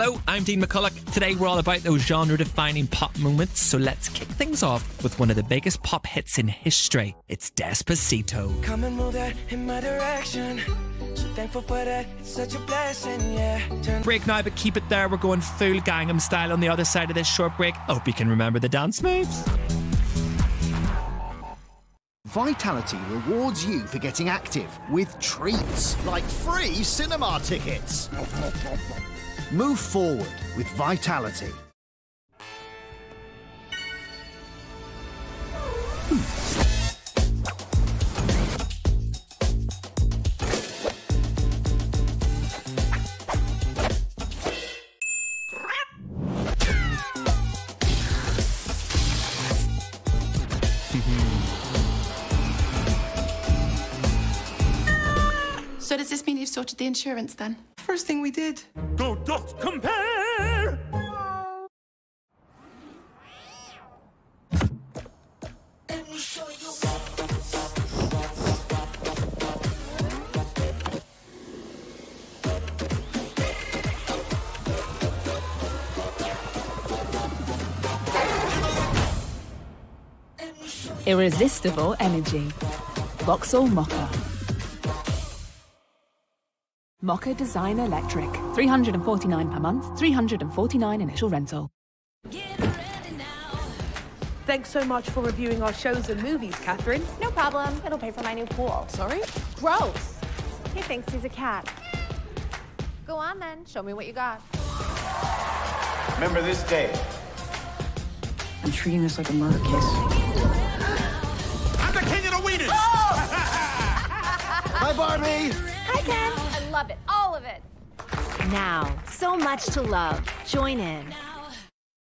Hello, I'm Dean McCullough. Today we're all about those genre defining pop moments, so let's kick things off with one of the biggest pop hits in history. It's Despacito. Come and move that in my direction. So thankful for that, it's such a blessing, yeah. Turn Break now, but keep it there. We're going full Gangnam style on the other side of this short break. I hope you can remember the dance moves. Vitality rewards you for getting active with treats like free cinema tickets. Move forward with Vitality. This sorted the insurance then? First thing we did. Go dot compare! Irresistible energy. Vauxhall Mokka. Mokka Design Electric. 349 per month, 349 initial rental. Thanks so much for reviewing our shows and movies, Catherine. No problem. It'll pay for my new pool. Sorry? Gross. He thinks he's a cat. Go on then. Show me what you got. Remember this day. I'm treating this like a murder case. I'm the king of the wieners! Hi, Barbie! Hi, Ken. I love it. All of it. Now, so much to love. Join in.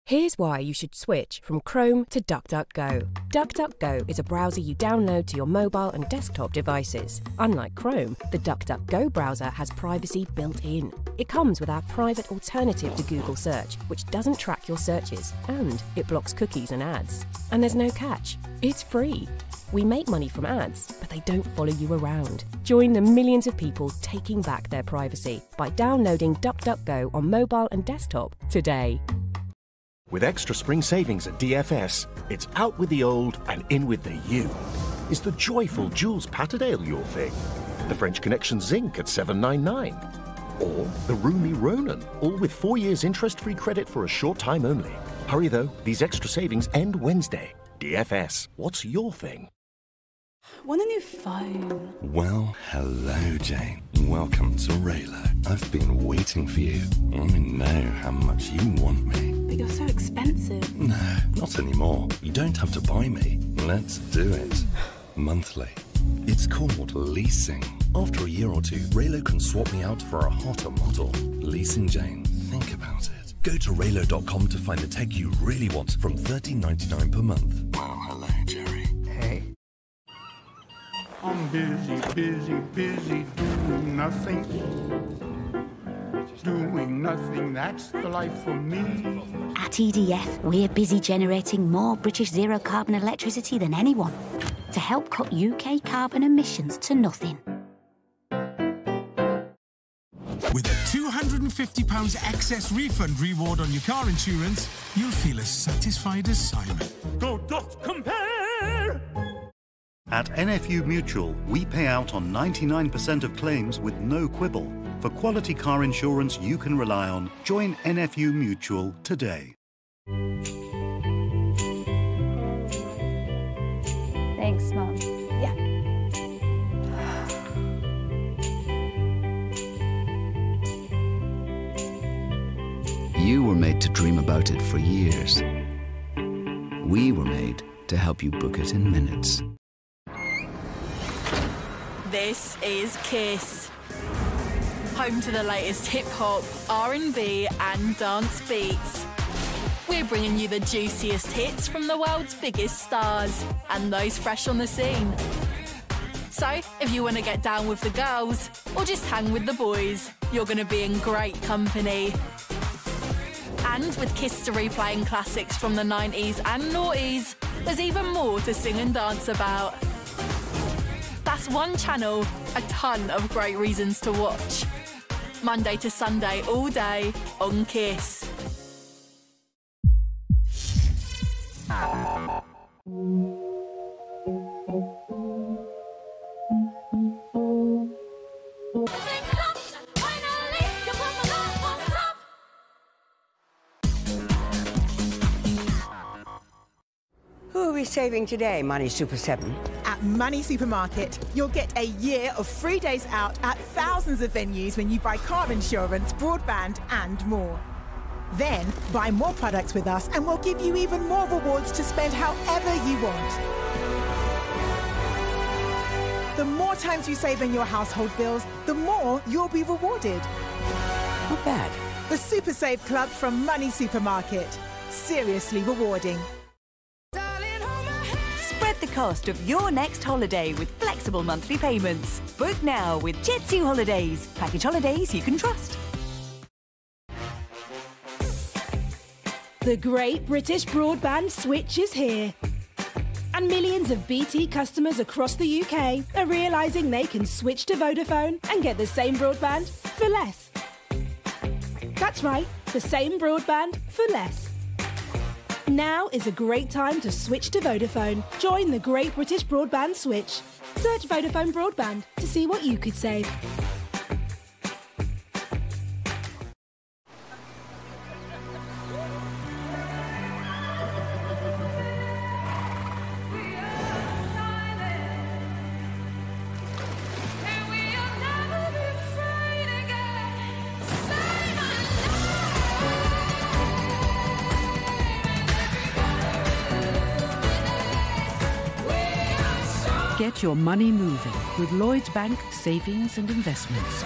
Here's why you should switch from Chrome to DuckDuckGo. DuckDuckGo is a browser you download to your mobile and desktop devices. Unlike Chrome, the DuckDuckGo browser has privacy built in. It comes with our private alternative to Google Search, which doesn't track your searches, and it blocks cookies and ads. And there's no catch. It's free. We make money from ads, but they don't follow you around. Join the millions of people taking back their privacy by downloading DuckDuckGo on mobile and desktop today. With extra spring savings at DFS, it's out with the old and in with the you. Is the joyful Jules Patterdale your thing? The French Connection Zinc at 799? Or the roomy Ronan, all with four years interest-free credit for a short time only. Hurry though, these extra savings end Wednesday. DFS, what's your thing? Want a new phone? Well, hello, Jane. Welcome to Raylo. I've been waiting for you. I know how much you want me. But you're so expensive. No, not anymore. You don't have to buy me. Let's do it. Monthly. It's called leasing. After a year or two, Raylo can swap me out for a hotter model. Leasing Jane. Think about it. Go to Raylo.com to find the tech you really want from $13.99 per month. Well, hello, Jerry. Hey. I'm busy, busy, busy doing nothing. Doing nothing, that's the life for me. At EDF, we're busy generating more British zero carbon electricity than anyone to help cut UK carbon emissions to nothing. With a £250 excess refund reward on your car insurance, you'll feel as satisfied as Simon. Go dot compare! At NFU Mutual, we pay out on 99% of claims with no quibble. For quality car insurance you can rely on, join NFU Mutual today. Thanks, Mom. Yeah. You were made to dream about it for years. We were made to help you book it in minutes. This is Kiss. Home to the latest hip hop, R&B and dance beats. We're bringing you the juiciest hits from the world's biggest stars and those fresh on the scene. So, if you want to get down with the girls or just hang with the boys, you're going to be in great company. And with Kiss to replaying classics from the 90s and noughties, there's even more to sing and dance about. That's one channel, a ton of great reasons to watch. Monday to Sunday, all day on Kiss. We saving today, Money Super 7? At Money Supermarket, you'll get a year of free days out at thousands of venues when you buy car insurance, broadband, and more. Then, buy more products with us and we'll give you even more rewards to spend however you want. The more times you save on your household bills, the more you'll be rewarded. Not bad. The Super Save Club from Money Supermarket. Seriously rewarding. Cost of your next holiday with flexible monthly payments. Book now with Jet2 Holidays. Package holidays you can trust. The Great British Broadband Switch is here. And millions of BT customers across the UK are realising they can switch to Vodafone and get the same broadband for less. That's right, the same broadband for less. Now is a great time to switch to Vodafone. Join the Great British Broadband Switch. Search Vodafone Broadband to see what you could save. Your money moving with Lloyds Bank Savings and Investments.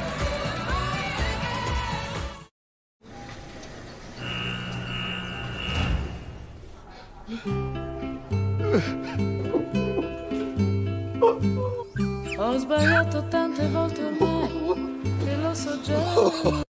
Ho sbagliato tante volte ormai, che lo so già.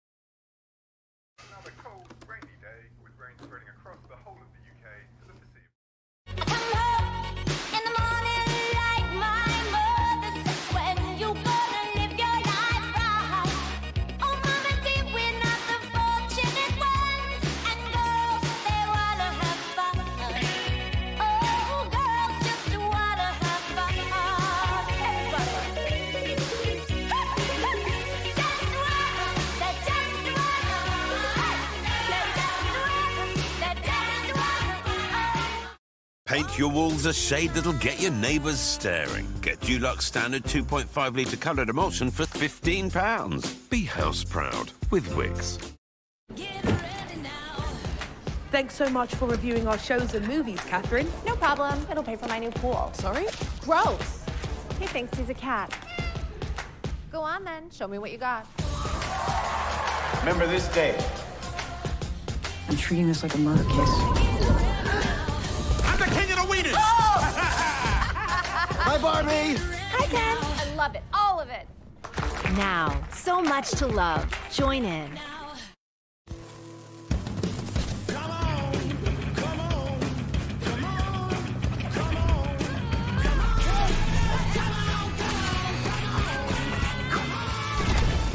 Paint your walls a shade that'll get your neighbours staring. Get Dulux Standard 2.5 litre coloured emulsion for £15. Be house proud with Wickes. Thanks so much for reviewing our shows and movies, Catherine. No problem. It'll pay for my new pool. Sorry? Gross. He thinks he's a cat. Go on then. Show me what you got. Remember this day. I'm treating this like a murder case. I'm the king of the wieners! Hi, Barbie. Hi, Ken. I love it. All of it. Now, so much to love. Join in.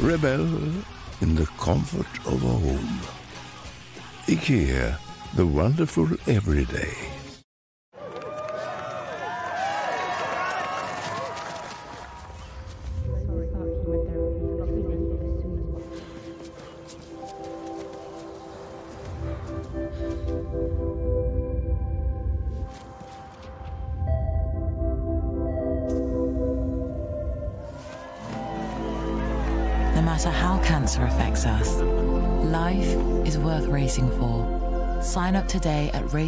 Rebel in the comfort of a home. IKEA, the wonderful everyday.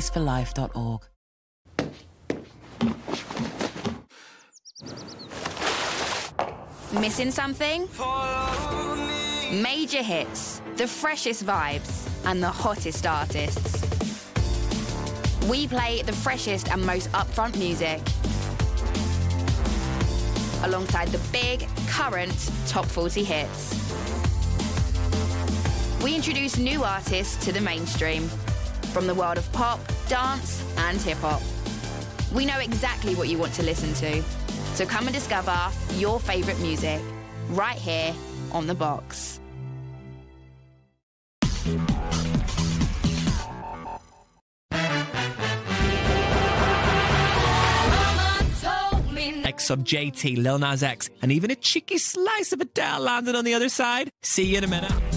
Today at raceforlife.org. Missing something? Major hits, the freshest vibes, and the hottest artists. We play the freshest and most upfront music alongside the big, current top 40 hits. We introduce new artists to the mainstream from the world of pop, dance, and hip hop. We know exactly what you want to listen to, so come and discover your favourite music right here on The Box. X Sub JT, Lil Nas X, and even a cheeky slice of Adele landed on the other side. See you in a minute.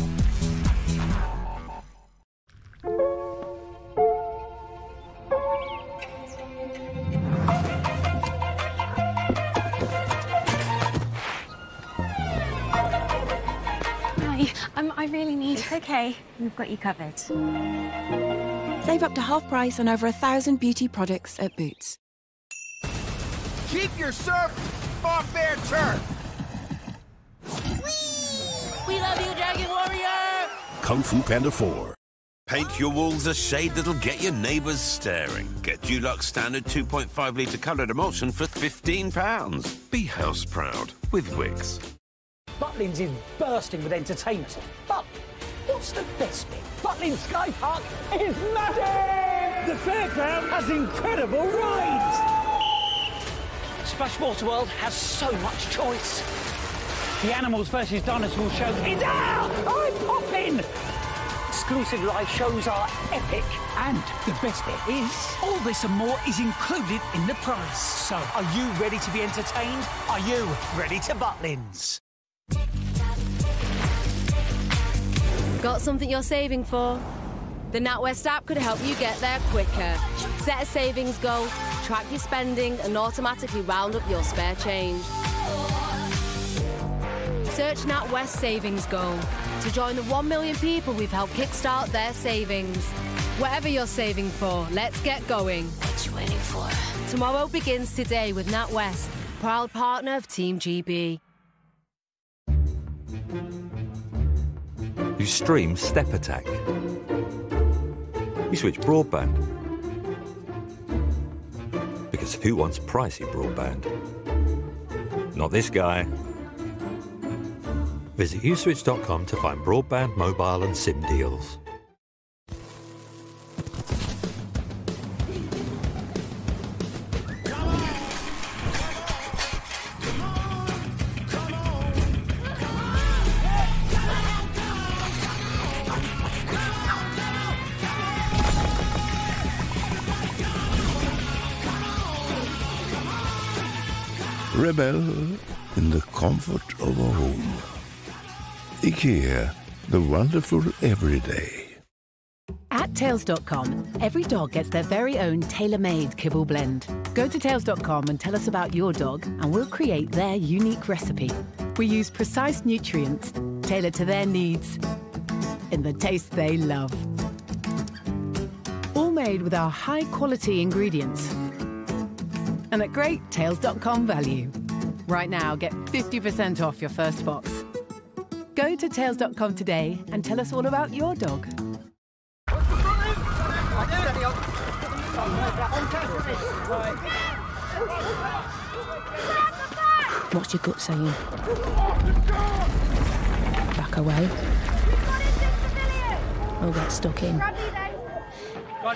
Um, I really need. It's okay. We've got you covered. Save up to half price on over a thousand beauty products at Boots. Keep your surf off their turf. We love you, Dragon Warrior! Kung Fu Panda 4. Paint your walls a shade that'll get your neighbours staring. Get Dulux Standard 2.5 litre coloured emulsion for £15. Be house proud with Wickes. Butlins is bursting with entertainment. But what's the best bit? Butlins Sky Park is massive! The fairground has incredible rides! Splashwater World has so much choice. The Animals versus Dinosaurs show is out! I'm popping! Exclusive live shows are epic. And the best bit is, all this and more is included in the price. So, are you ready to be entertained? Are you ready to Butlins? Got something you're saving for? The NatWest app could help you get there quicker. Set a savings goal, track your spending, and automatically round up your spare change. Search NatWest Savings Goal to join the 1 million people we've helped kickstart their savings. Whatever you're saving for, let's get going. What you waiting for? Tomorrow begins today with NatWest, proud partner of Team GB. You stream Step Attack. You switch broadband. Because who wants pricey broadband? Not this guy. Visit uswitch.com to find broadband, mobile, and SIM deals. In the comfort of a home. IKEA, the wonderful everyday. At Tails.com, every dog gets their very own tailor made kibble blend. Go to Tails.com and tell us about your dog, and we'll create their unique recipe. We use precise nutrients tailored to their needs in the taste they love. All made with our high quality ingredients and at great Tails.com value. Right now, get 50% off your first box. Go to Tails.com today and tell us all about your dog. What's your gut saying? Back away. Or get stuck in. Got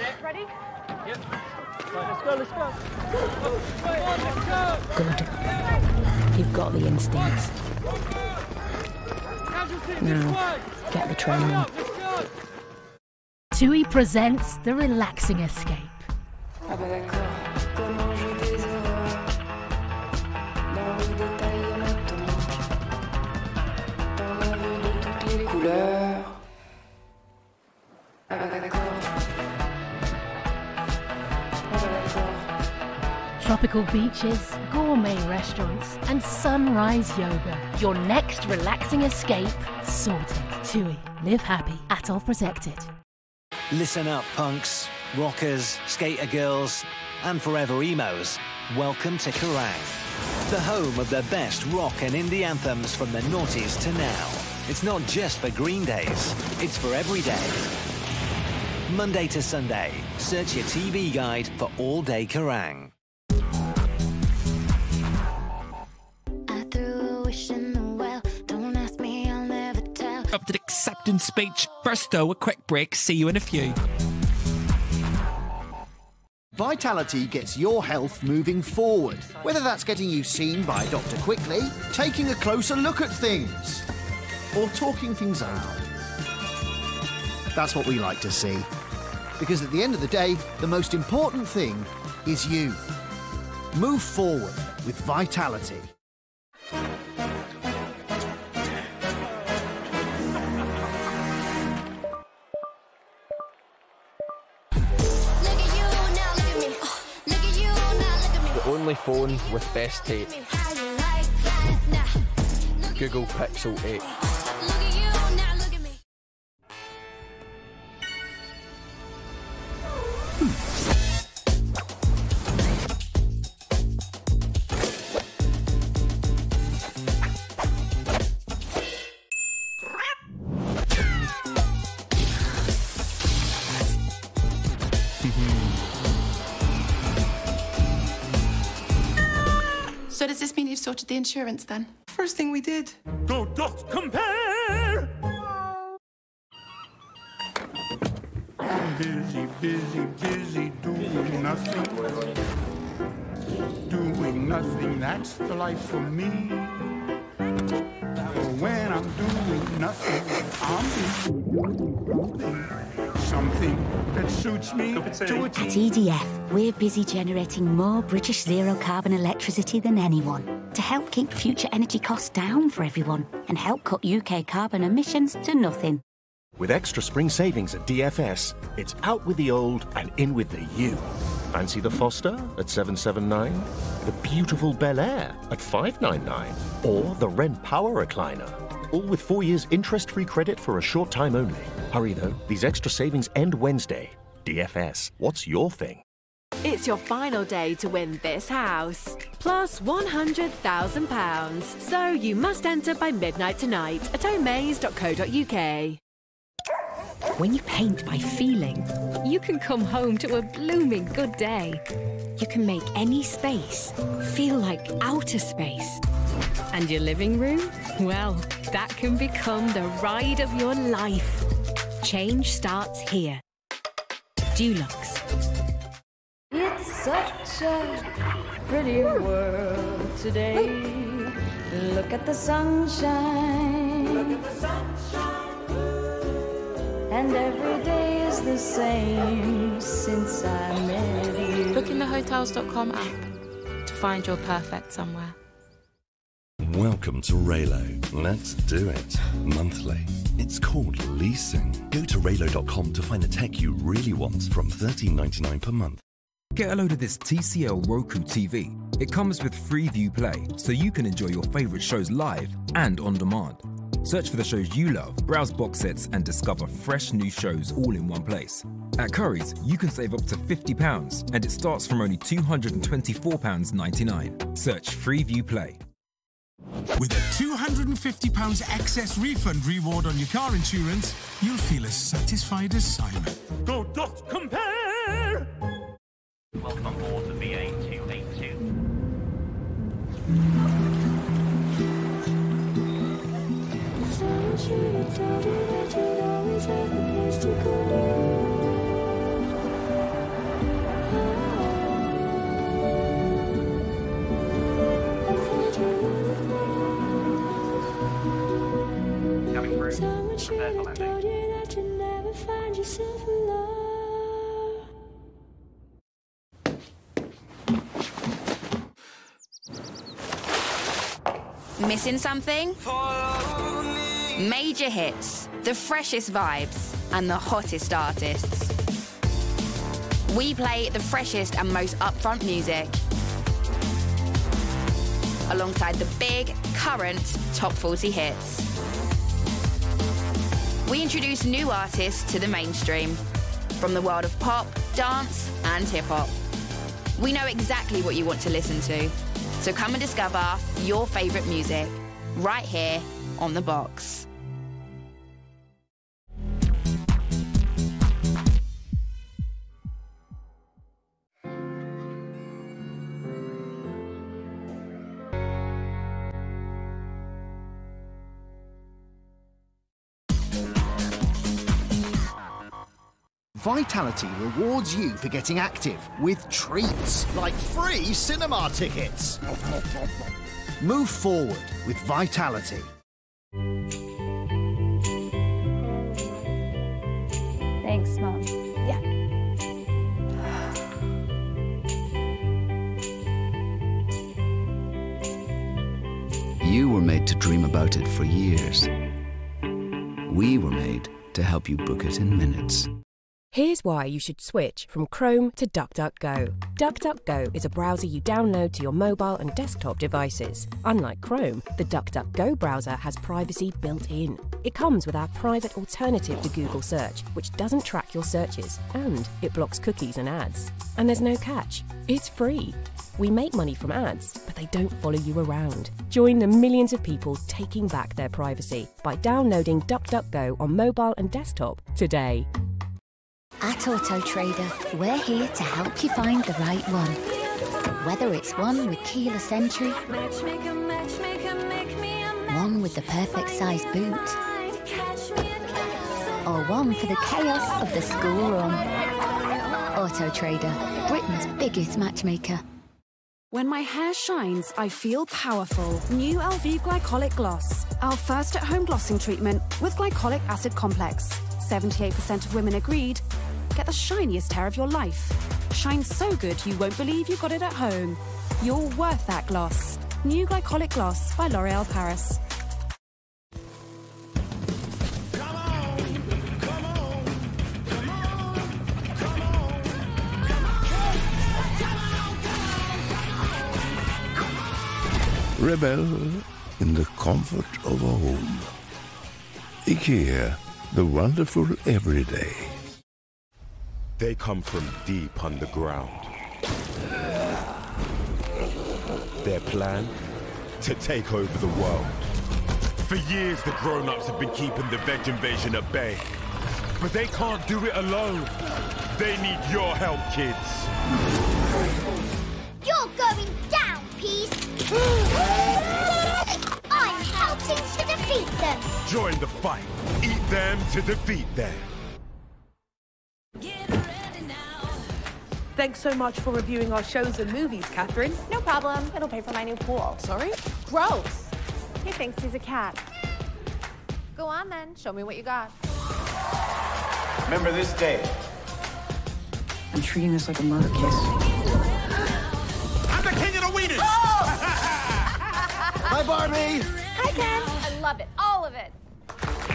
it. Ready? Yep. Right, let's go, let's go. Good. You've got the instincts. Now, get the training. TUI presents The Relaxing Escape. couleurs. Tropical beaches, gourmet restaurants, and sunrise yoga. Your next relaxing escape sorted. TUI. Live happy. ATOL protected. Listen up, punks, rockers, skater girls, and forever emos. Welcome to Kerrang, the home of the best rock and indie anthems from the noughties to now. It's not just for green days, it's for every day. Monday to Sunday, search your TV guide for All Day Kerrang. The acceptance speech. First, though, a quick break. See you in a few. Vitality gets your health moving forward. Whether that's getting you seen by a doctor quickly, taking a closer look at things, or talking things out. That's what we like to see. Because at the end of the day, the most important thing is you. Move forward with Vitality. Only phone with best tape. Google Pixel 8. Does this mean you've sorted the insurance then? First thing we did. Go dot compare! I'm busy, busy, busy doing nothing. Doing nothing, that's the life for me. But when I'm doing nothing, I'm busy doing something. Something that suits me At EDF, we're busy generating more British zero carbon electricity than anyone to help keep future energy costs down for everyone and help cut UK carbon emissions to nothing. With extra spring savings at DFS, it's out with the old and in with the new. Fancy the Foster at 779, the beautiful Bel Air at 599, or the Rent Power Recliner. All with four years interest-free credit for a short time only. Hurry though, these extra savings end Wednesday. DFS, what's your thing? It's your final day to win this house, plus £100,000. So you must enter by midnight tonight at omaze.co.uk. When you paint by feeling, You can come home to a blooming good day. you can make any space feel like outer space. And your living room? Well, that can become the ride of your life. Change starts here. Dulux. It's such a pretty world today. Look at the sunshine. Look at the sunshine. And every day is the same since I met you. Book in the Hotels.com app to find your perfect somewhere. Welcome to Raylo. Let's do it. Monthly. It's called leasing. Go to raylo.com to find the tech you really want from $13.99 per month. Get a load of this TCL Roku TV. It comes with Freeview Play, so you can enjoy your favorite shows live and on demand. Search for the shows you love, browse box sets, and discover fresh new shows all in one place. At Currys, you can save up to £50, and it starts from only £224.99. Search Freeview Play. With a £250 excess refund reward on your car insurance, you'll feel as satisfied as Simon. Go dot compare! Welcome on board the VA 282. Missing something? Major hits, the freshest vibes, and the hottest artists. We play the freshest and most upfront music alongside the big, current top 40 hits. We introduce new artists to the mainstream from the world of pop, dance, and hip hop. We know exactly what you want to listen to, so come and discover your favourite music right here on the box. Vitality rewards you for getting active with treats like free cinema tickets. Move forward with Vitality. Thanks, Mum. Yeah. You were made to dream about it for years. We were made to help you book it in minutes. Here's why you should switch from Chrome to DuckDuckGo. DuckDuckGo is a browser you download to your mobile and desktop devices. Unlike Chrome, the DuckDuckGo browser has privacy built in. It comes with our private alternative to Google Search, which doesn't track your searches, and it blocks cookies and ads. And there's no catch. It's free. We make money from ads, but they don't follow you around. Join the millions of people taking back their privacy by downloading DuckDuckGo on mobile and desktop today. At Auto Trader, we're here to help you find the right one. Whether it's one with keyless entry, one with the perfect size boot, or one for the chaos of the school run. Auto Trader, Britain's biggest matchmaker. When my hair shines, I feel powerful. New Elvive Glycolic Gloss. Our first at home glossing treatment with glycolic acid complex. 78% of women agreed. Get the shiniest hair of your life. Shine so good you won't believe you got it at home. You're worth that gloss. New Glycolic Gloss by L'Oreal Paris. Rebel in the comfort of a home. IKEA, the wonderful everyday. They come from deep underground. Their plan? To take over the world. For years, the grown-ups have been keeping the veg invasion at bay. But they can't do it alone. They need your help, kids. You're going down, Peace! I'm helping to defeat them! Join the fight. Eat them to defeat them. Thanks so much for reviewing our shows and movies, Catherine. No problem. It'll pay for my new pool. Sorry? Gross. He thinks he's a cat. Go on then. Show me what you got. Remember this day. I'm treating this like a murder case. I'm the king of the wieners! Hi, Barbie! Hi, Ken. I love it. All of it.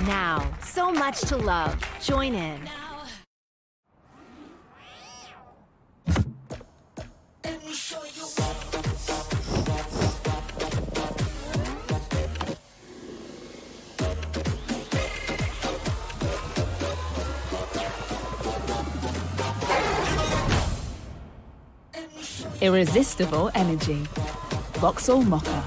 Now, so much to love. Join in. Irresistible energy. Vauxhall Mokka.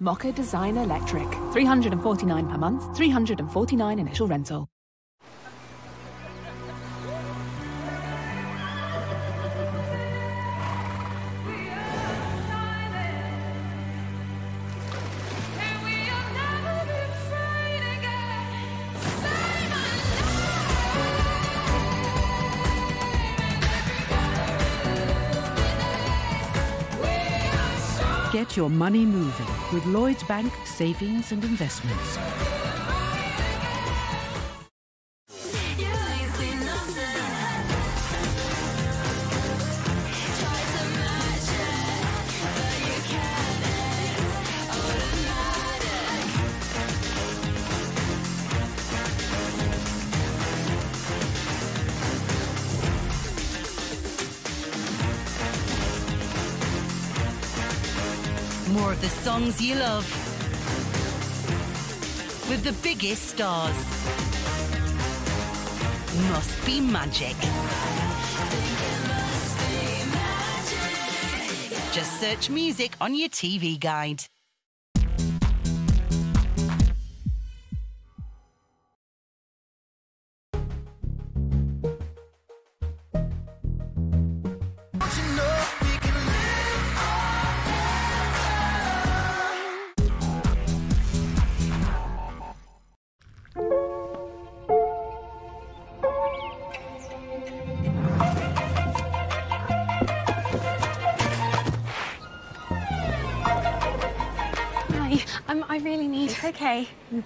Mokka Design Electric. 349 per month, 349 initial rental. Your money moving with Lloyds Bank Savings and Investments. You love. With the biggest stars. Must be magic. Just search music on your TV guide.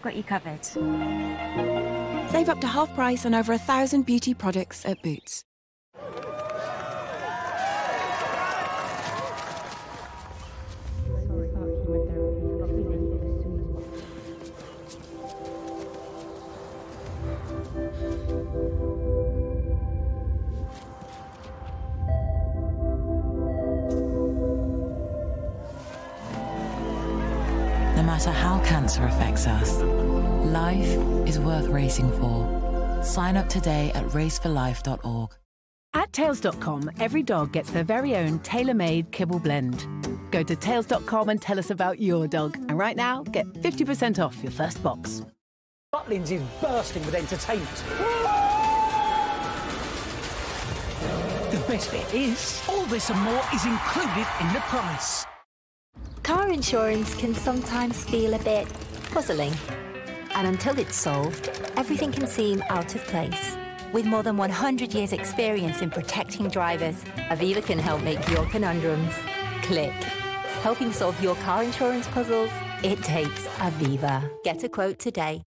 We've got you covered. Save up to half price on over a thousand beauty products at Boots. Cancer affects us, life is worth racing for. Sign up today at raceforlife.org. At Tails.com, every dog gets their very own tailor made kibble blend. Go to Tails.com and tell us about your dog. And right now, get 50% off your first box. Butlins is bursting with entertainment. The best bit is, all this and more is included in the price. Car insurance can sometimes feel a bit puzzling. And until it's solved, everything can seem out of place. With more than 100 years' experience in protecting drivers, Aviva can help make your conundrums click. Helping solve your car insurance puzzles, it takes Aviva. Get a quote today.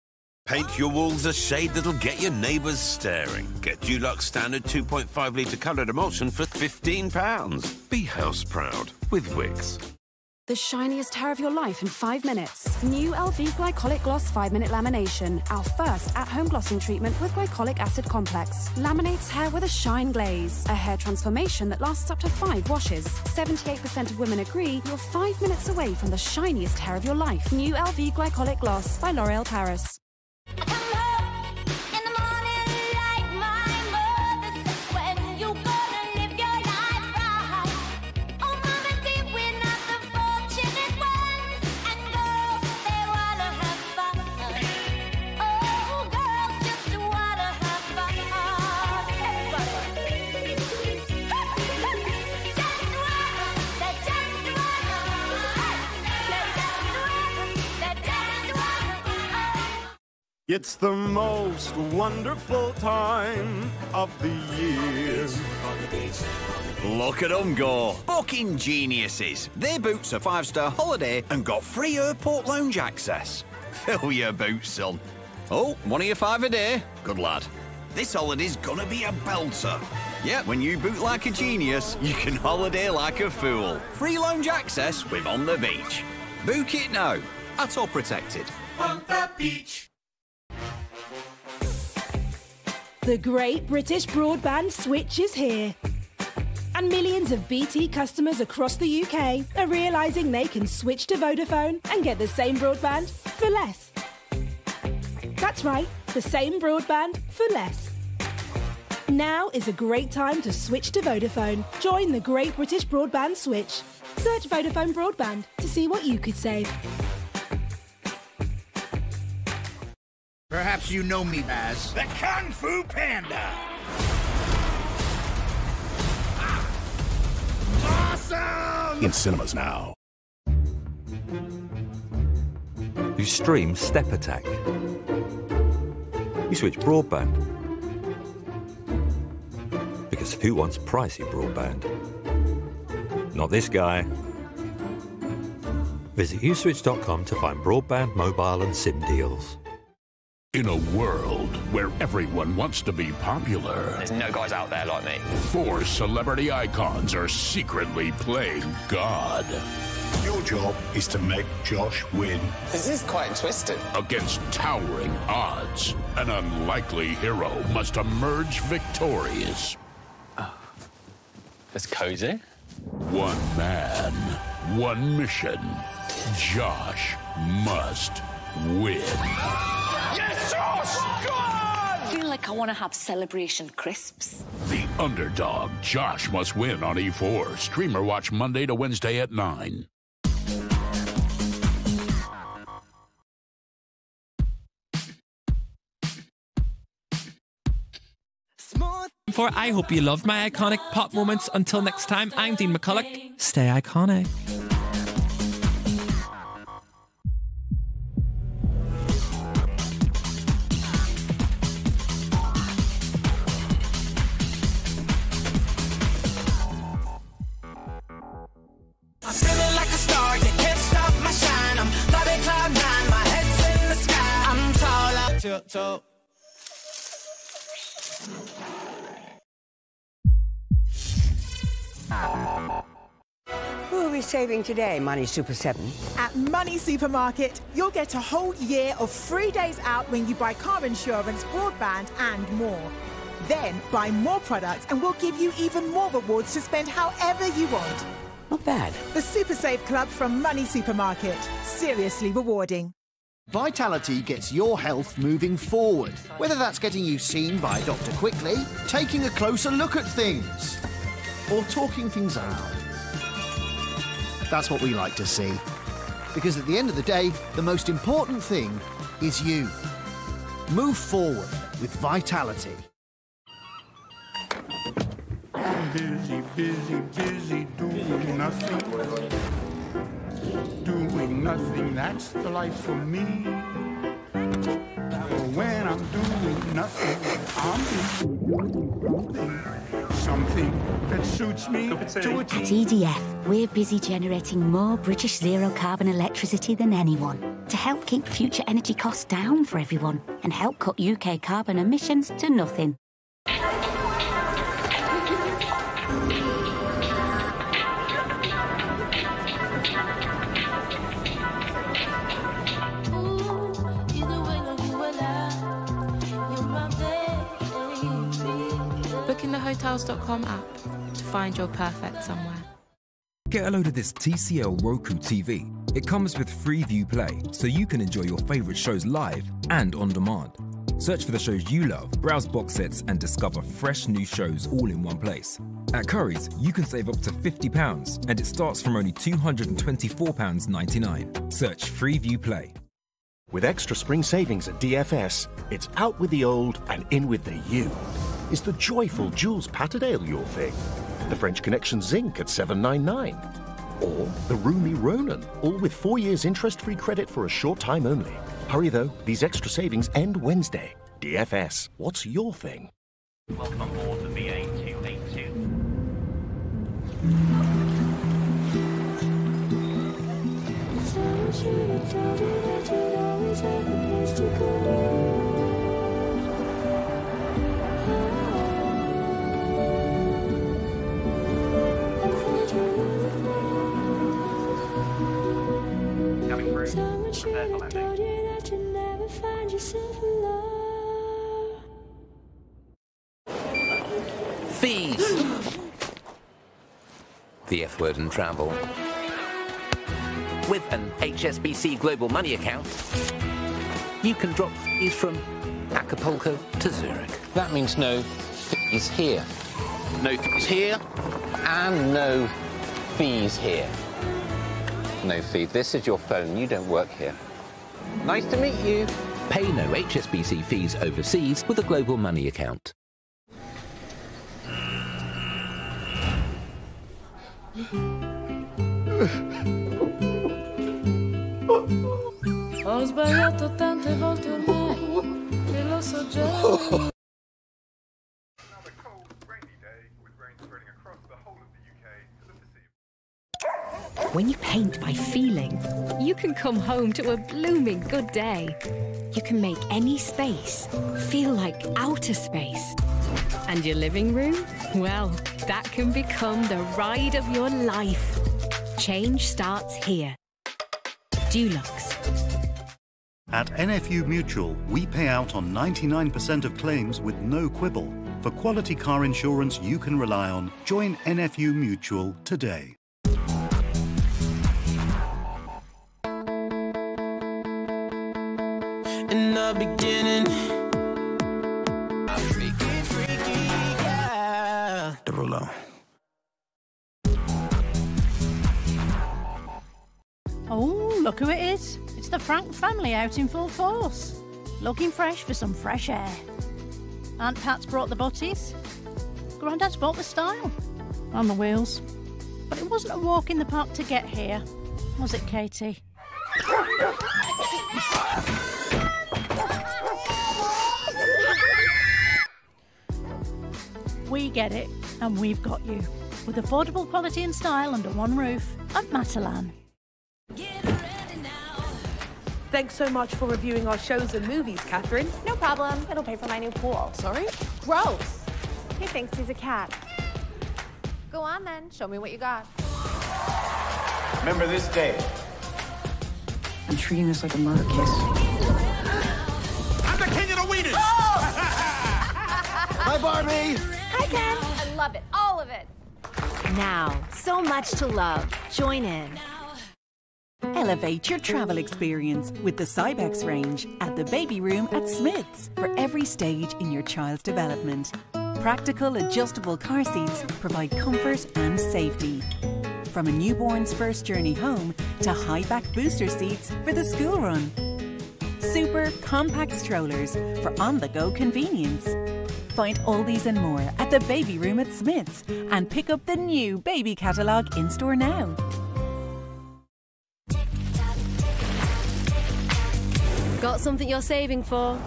Paint your walls a shade that'll get your neighbours staring. Get Dulux Standard 2.5 litre coloured emulsion for £15. Be house proud with Wickes. The shiniest hair of your life in five minutes. New Elvive Glycolic Gloss 5 Minute Lamination. Our first at home glossing treatment with glycolic acid complex. Laminates hair with a shine glaze. A hair transformation that lasts up to five washes. 78% of women agree you're five minutes away from the shiniest hair of your life. New Elvive Glycolic Gloss by L'Oreal Paris. It's the most wonderful time of the year. Look at them go. Booking geniuses. Their boots a five-star holiday and got free airport lounge access. Fill your boots, son. Oh, one of your five a day? Good lad. This holiday's gonna be a belter. Yeah, when you boot like a genius, you can holiday like a fool. Free lounge access with On the Beach. Book it now. ATOL protected. On the beach. The Great British Broadband Switch is here. And millions of BT customers across the UK are realising they can switch to Vodafone and get the same broadband for less. That's right, the same broadband for less. Now is a great time to switch to Vodafone. Join the Great British Broadband Switch. Search Vodafone Broadband to see what you could save. Perhaps you know me as the Kung Fu Panda. Awesome! In cinemas now. You stream Step Attack. You switch broadband. Because who wants pricey broadband? Not this guy. Visit uswitch.com to find broadband, mobile, and SIM deals. In a world where everyone wants to be popular, There's no guys out there like me. four celebrity icons are secretly playing God. Your job is to make Josh win. This is quite twisted. Against towering odds, an unlikely hero must emerge victorious. Oh, that's cozy. One man, one mission. Josh must win. Yes, Josh! I feel like I want to have celebration crisps. The underdog, Josh must win on E4. Streamer watch Monday to Wednesday at 9. For I hope you loved my iconic pop moments. Until next time, I'm Dean McCullough. Stay iconic. Tiptoe. Who are we saving today, Money Super 7? At Money Supermarket, you'll get a whole year of free days out when you buy car insurance, broadband, and more. Then buy more products and we'll give you even more rewards to spend however you want. Not bad. The Super Save Club from Money Supermarket. Seriously rewarding. Vitality gets your health moving forward. Whether that's getting you seen by a doctor quickly, taking a closer look at things, or talking things out. That's what we like to see. Because at the end of the day, the most important thing is you. Move forward with Vitality. Busy, busy, busy, doing nothing. Doing nothing, that's the life for me. When I'm doing nothing, I'm doing something. Something that suits me At EDF, we're busy generating more British zero carbon electricity than anyone to help keep future energy costs down for everyone and help cut UK carbon emissions to nothing. Bookinthehotels.com app to find your perfect somewhere. Get a load of this TCL Roku TV. It comes with Freeview Play, so you can enjoy your favorite shows live and on demand. Search for the shows you love, browse box sets, and discover fresh new shows all in one place. At Currys, you can save up to £50, and it starts from only £224.99. Search free view play. With extra spring savings at DFS, it's out with the old and in with the you. Is the joyful Jules Patterdale your thing? The French Connection Zinc at 799? Or the roomy Ronan, all with four years interest-free credit for a short time only. Hurry though, these extra savings end Wednesday. DFS, what's your thing? Welcome on board the VA282. Fees! the F word in travel. With an HSBC Global Money account, you can drop fees from Acapulco to Zurich. That means no fees here. No fees here, and no fees here. No fee. This is your phone. You don't work here. Nice to meet you. Pay no HSBC fees overseas with a Global Money account. Ho sbagliato tante volte ormai, lo so già. When you paint by feeling, you can come home to a blooming good day. You can make any space feel like outer space. And your living room? Well, that can become the ride of your life. Change starts here. Dulux. At NFU Mutual, we pay out on 99% of claims with no quibble. For quality car insurance you can rely on, join NFU Mutual today. The beginning, freaky, freaky, yeah. Derulo. Oh, look who it is. It's the Frank family out in full force. Looking fresh for some fresh air. Aunt Pat's brought the butties. Grandad's bought the style. On the wheels. But it wasn't a walk in the park to get here, was it, Katie? We get it, and we've got you. With affordable quality and style under one roof at Matalan. Thanks so much for reviewing our shows and movies, Catherine. No problem. It'll pay for my new pool. Sorry? Gross. He thinks he's a cat. Go on then. Show me what you got. Remember this day. I'm treating this like a murder case. I'm the king of the weeders! Hi, oh! Barbie. Hi, Ken. I love it. All of it. Now, so much to love. Join in. Elevate your travel experience with the Cybex range at the baby room at Smyths for every stage in your child's development. Practical adjustable car seats provide comfort and safety. From a newborn's first journey home to high back booster seats for the school run. Super compact strollers for on the go convenience. Find all these and more at the baby room at Smyths and pick up the new baby catalogue in store now. Got something you're saving for?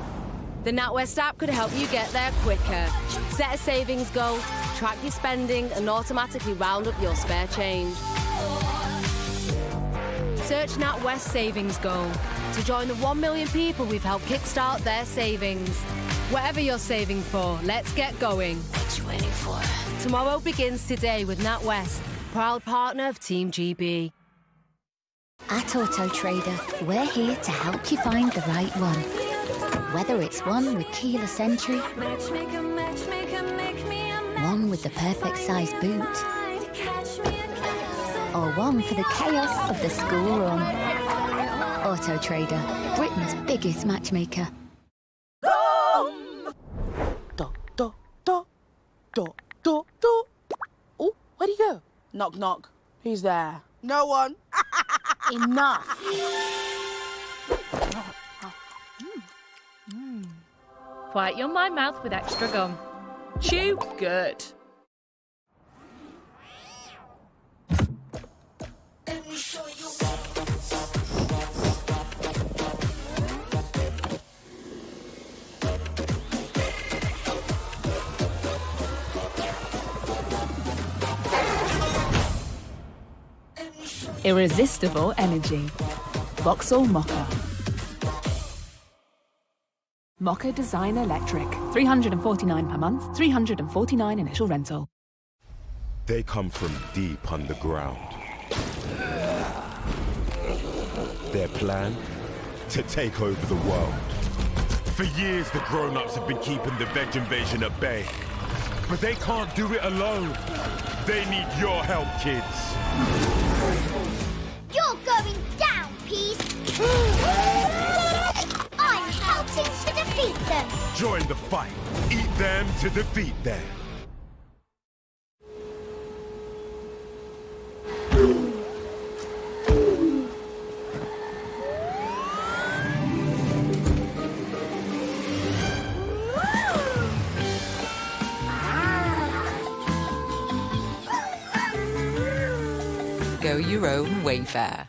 The NatWest app could help you get there quicker. Set a savings goal, track your spending, and automatically round up your spare change. Search NatWest Savings Goal to join the 1 million people we've helped kickstart their savings. Whatever you're saving for, let's get going. What you waiting for? Tomorrow begins today with NatWest, proud partner of Team GB. At Auto Trader, we're here to help you find the right one. Whether it's one with keyless entry, one with the perfect size boot, or one for the chaos of the school run. Auto Trader, Britain's biggest matchmaker. Knock, knock. Who's there? No one. Enough. Quiet your my mouth with extra gum. Chew good. Irresistible energy. Vauxhall Mokka. Mokka Design Electric. 349 per month, 349 initial rental. They come from deep underground. Their plan? To take over the world. For years, the grown-ups have been keeping the veg invasion at bay. But they can't do it alone. They need your help, kids. Join the fight. Eat them to defeat them. Go your own way, Fair.